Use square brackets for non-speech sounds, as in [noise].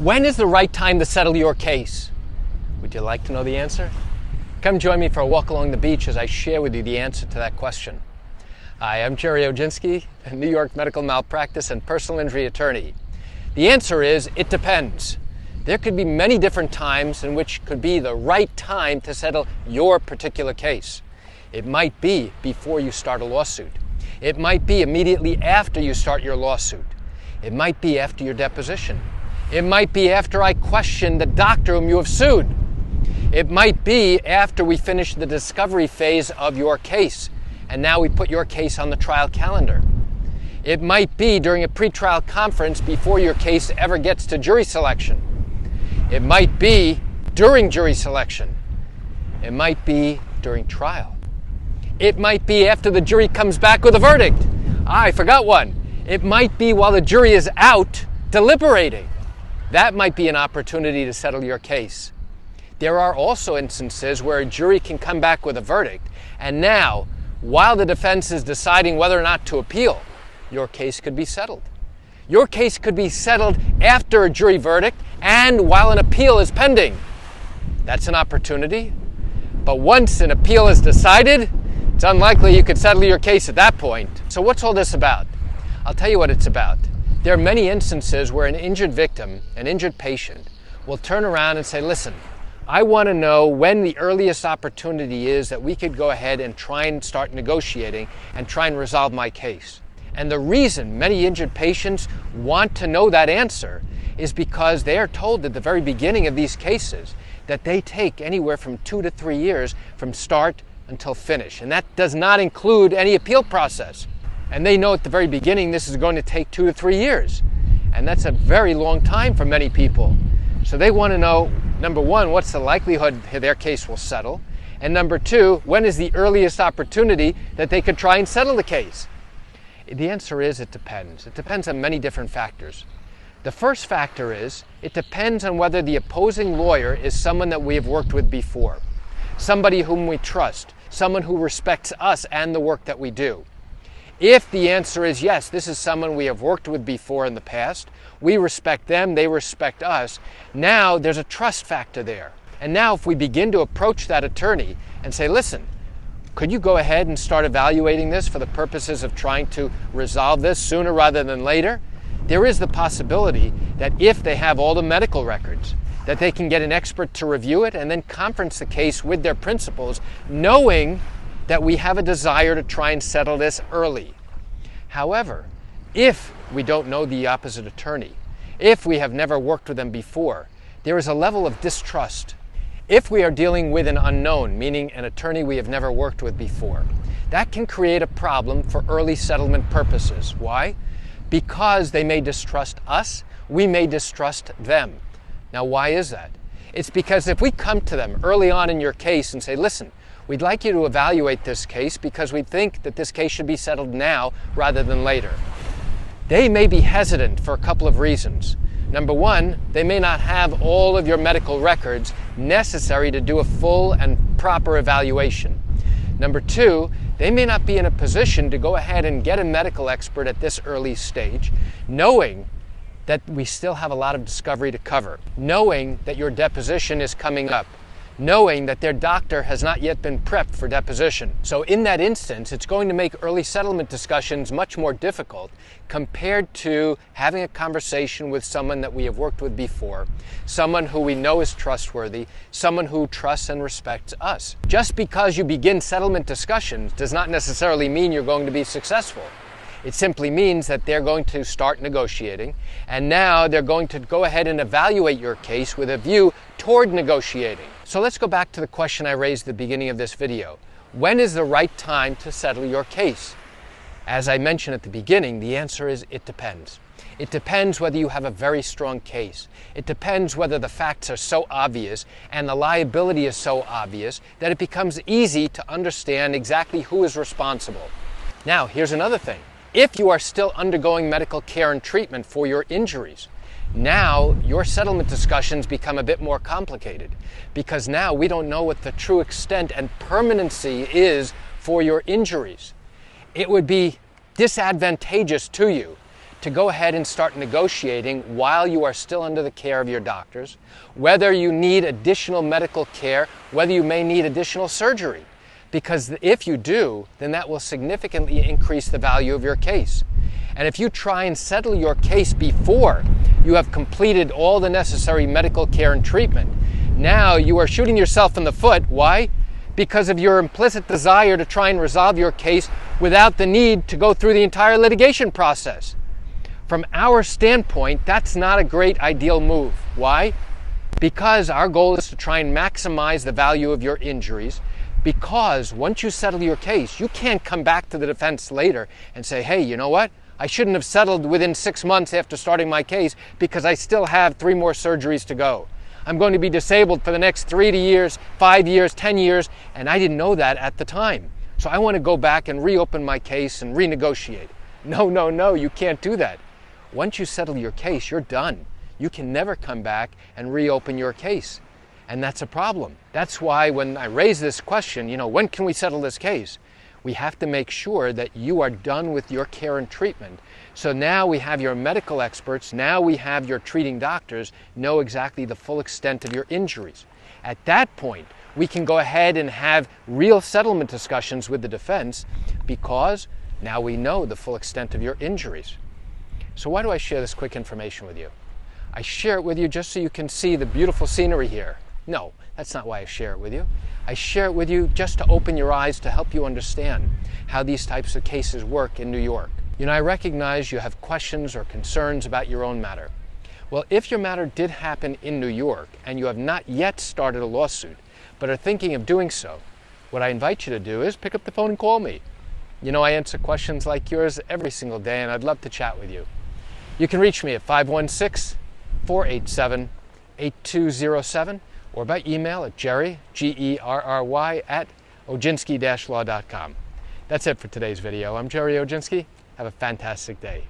When is the right time to settle your case? Would you like to know the answer? Come join me for a walk along the beach as I share with you the answer to that question. Hi, I'm Gerry Oginski, a New York medical malpractice and personal injury attorney. The answer is it depends. There could be many different times in which could be the right time to settle your particular case. It might be before you start a lawsuit. It might be immediately after you start your lawsuit. It might be after your deposition. It might be after I question the doctor whom you have sued. It might be after we finish the discovery phase of your case and now we put your case on the trial calendar. It might be during a pretrial conference before your case ever gets to jury selection. It might be during jury selection. It might be during trial. It might be after the jury comes back with a verdict. Ah, I forgot one. It might be while the jury is out deliberating. That might be an opportunity to settle your case. There are also instances where a jury can come back with a verdict, and now, while the defense is deciding whether or not to appeal, your case could be settled. Your case could be settled after a jury verdict and while an appeal is pending. That's an opportunity. But once an appeal is decided, it's unlikely you could settle your case at that point. So, what's all this about? I'll tell you what it's about. There are many instances where an injured victim, an injured patient, will turn around and say, Listen, I want to know when the earliest opportunity is that we could go ahead and try and start negotiating and try and resolve my case. And the reason many injured patients want to know that answer is because they are told at the very beginning of these cases that they take anywhere from two to three years from start until finish. And that does not include any appeal process. And they know at the very beginning this is going to take two to three years. And that's a very long time for many people. So they want to know number one, what's the likelihood their case will settle? And number two, when is the earliest opportunity that they could try and settle the case? The answer is it depends. It depends on many different factors. The first factor is it depends on whether the opposing lawyer is someone that we have worked with before, somebody whom we trust, someone who respects us and the work that we do. If the answer is yes, this is someone we have worked with before in the past, we respect them, they respect us, now there's a trust factor there. And now, if we begin to approach that attorney and say, listen, could you go ahead and start evaluating this for the purposes of trying to resolve this sooner rather than later? There is the possibility that if they have all the medical records, that they can get an expert to review it and then conference the case with their principals, knowing that we have a desire to try and settle this early. However, if we don't know the opposite attorney, if we have never worked with them before, there is a level of distrust. If we are dealing with an unknown, meaning an attorney we have never worked with before, that can create a problem for early settlement purposes. Why? Because they may distrust us, we may distrust them. Now, why is that? It's because if we come to them early on in your case and say, listen, we'd like you to evaluate this case because we think that this case should be settled now rather than later. They may be hesitant for a couple of reasons. Number one, they may not have all of your medical records necessary to do a full and proper evaluation. Number two, they may not be in a position to go ahead and get a medical expert at this early stage, knowing that we still have a lot of discovery to cover, knowing that your deposition is coming up, knowing that their doctor has not yet been prepped for deposition. So, in that instance, it's going to make early settlement discussions much more difficult compared to having a conversation with someone that we have worked with before, someone who we know is trustworthy, someone who trusts and respects us. Just because you begin settlement discussions does not necessarily mean you're going to be successful. It simply means that they're going to start negotiating, and now they're going to go ahead and evaluate your case with a view toward negotiating. So let's go back to the question I raised at the beginning of this video. When is the right time to settle your case? As I mentioned at the beginning, the answer is it depends. It depends whether you have a very strong case. It depends whether the facts are so obvious and the liability is so obvious that it becomes easy to understand exactly who is responsible. Now, here's another thing if you are still undergoing medical care and treatment for your injuries. Now, your settlement discussions become a bit more complicated because now we don't know what the true extent and permanency is for your injuries. It would be disadvantageous to you to go ahead and start negotiating while you are still under the care of your doctors, whether you need additional medical care, whether you may need additional surgery. Because if you do, then that will significantly increase the value of your case. And if you try and settle your case before you have completed all the necessary medical care and treatment, now you are shooting yourself in the foot. Why? Because of your implicit desire to try and resolve your case without the need to go through the entire litigation process. From our standpoint, that's not a great ideal move. Why? Because our goal is to try and maximize the value of your injuries. Because once you settle your case, you can't come back to the defense later and say, hey, you know what? I shouldn't have settled within six months after starting my case because I still have three more surgeries to go. I'm going to be disabled for the next three years, five years, 10 years, and I didn't know that at the time. So I want to go back and reopen my case and renegotiate. [laughs] No, no, no, you can't do that. Once you settle your case, you're done. You can never come back and reopen your case. And that's a problem. That's why when I raise this question, you know, when can we settle this case? we have to make sure that you are done with your care and treatment. So now we have your medical experts, now we have your treating doctors know exactly the full extent of your injuries. At that point, we can go ahead and have real settlement discussions with the defense because now we know the full extent of your injuries. So, why do I share this quick information with you? I share it with you just so you can see the beautiful scenery here. No, that's not why I share it with you. I share it with you just to open your eyes to help you understand how these types of cases work in New York. You know, I recognize you have questions or concerns about your own matter. Well, if your matter did happen in New York and you have not yet started a lawsuit, but are thinking of doing so, what I invite you to do is pick up the phone and call me. You know, I answer questions like yours every single day, and I'd love to chat with you. You can reach me at 516 487 8207 or by email at gerry, G E R R Y, at oginski law.com. That's it for today's video. I'm Gerry Oginski. Have a fantastic day.